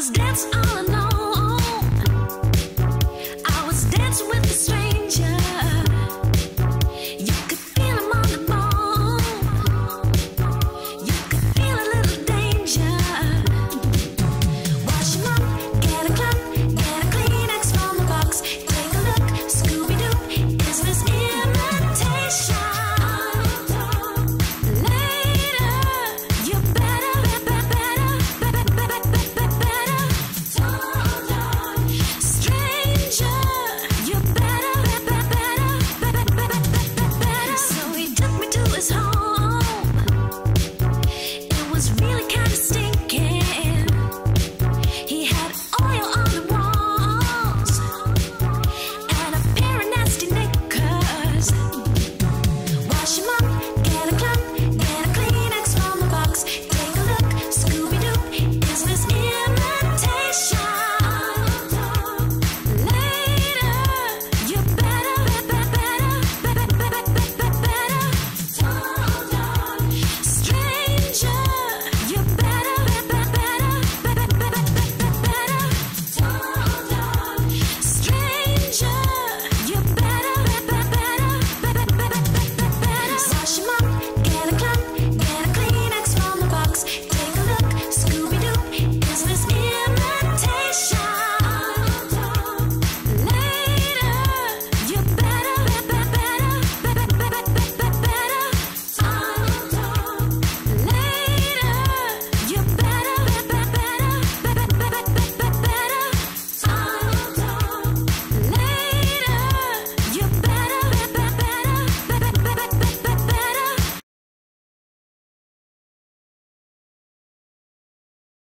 was dance all night.